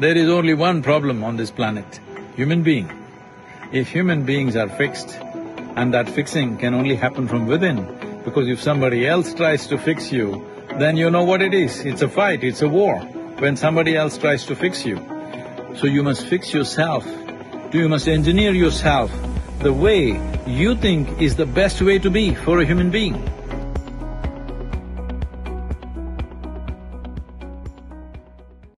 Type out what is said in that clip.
There is only one problem on this planet, human being. If human beings are fixed, and that fixing can only happen from within, because if somebody else tries to fix you, then you know what it is, it's a fight, it's a war, when somebody else tries to fix you. So you must fix yourself, you must engineer yourself the way you think is the best way to be for a human being.